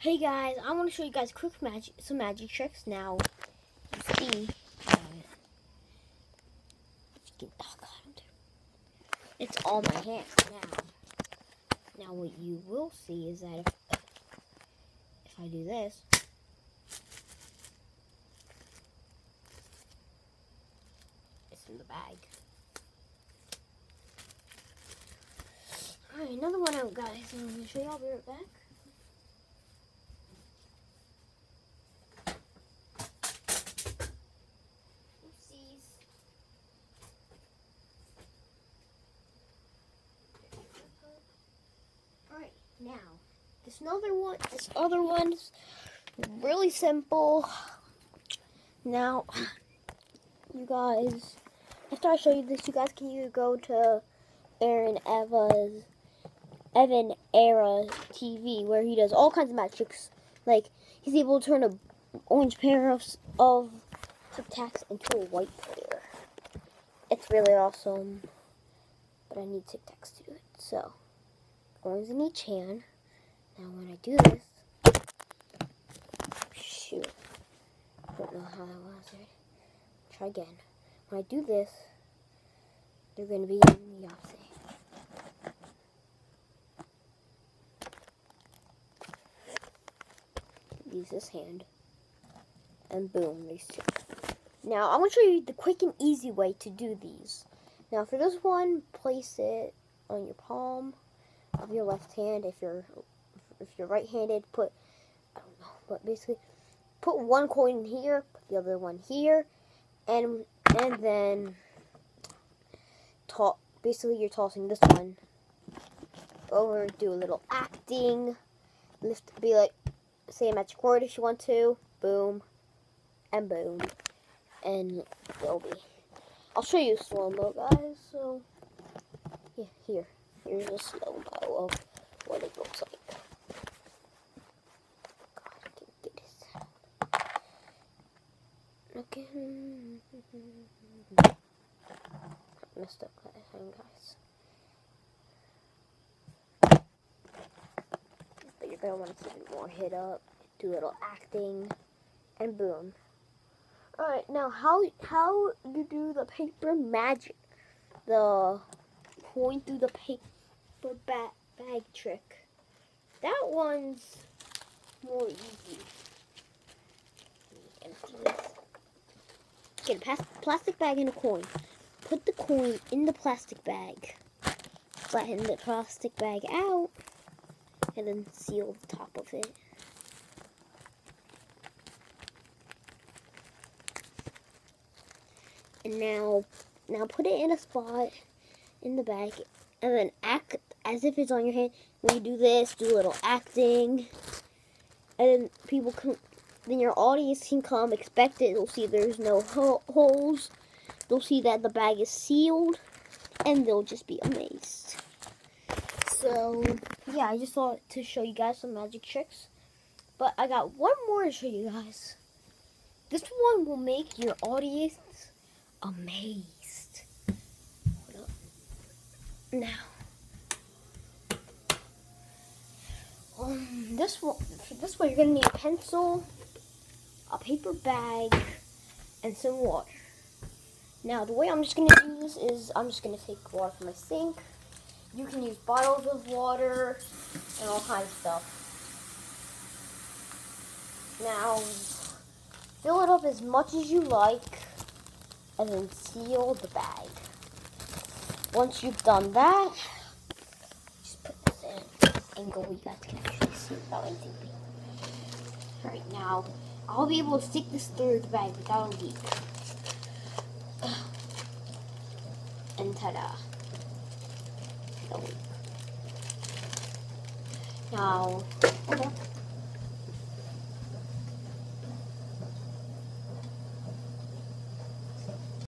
Hey guys, I want to show you guys quick magic, some magic tricks. Now, see, it's all my hands now. Now, what you will see is that if, if I do this, it's in the bag. Alright, another one out, guys. I'm going to show you. I'll be right back. Oopsies. Alright, now this other one this other one's really simple. Now you guys after I show you this you guys can either go to Aaron Eva's Evan Era TV where he does all kinds of magics. Like he's able to turn a orange pair of, of Tic Tacs into a white pair. It's really awesome. But I need Tic Tacs to do it. So, one's in each hand. Now when I do this, shoot, I don't know how that was. Right? Try again. When I do this, they're going to be in the opposite. Use this hand, and boom, these two. Now, I'm going to show you the quick and easy way to do these. Now, for this one, place it on your palm of your left hand. If you're if you're right-handed, put I don't know, but basically, put one coin here, put the other one here, and and then toss. Basically, you're tossing this one over. Do a little acting. Lift. Be like, say a magic word if you want to. Boom, and boom and it'll be. I'll show you slow mo, guys. So, yeah, here, here's a slow mo of what it looks like. God, I. Messed up that time, guys. But you're gonna want to it more hit up, do a little acting, and boom. Alright, now how how you do the paper magic, the coin through the paper ba bag trick. That one's more easy. Get a plastic bag and a coin. Put the coin in the plastic bag. Flatten the plastic bag out, and then seal the top of it. and now now put it in a spot in the bag and then act as if it's on your hand. When you do this do a little acting. And then people can then your audience can come expect it. They'll see there's no ho holes. They'll see that the bag is sealed and they'll just be amazed. So yeah i just thought to show you guys some magic tricks but i got one more to show you guys. This one will make your audience amazed. Now, um, this one, for this one, you're gonna need a pencil, a paper bag, and some water. Now, the way I'm just gonna do this is I'm just gonna take water from my sink. You can use bottles of water and all kinds of stuff. Now, fill it up as much as you like and then seal the bag. Once you've done that, just put this in angle where you guys can actually see without anything being. Alright, now I'll be able to stick this through the bag without a leak. And ta-da. No. Now, okay.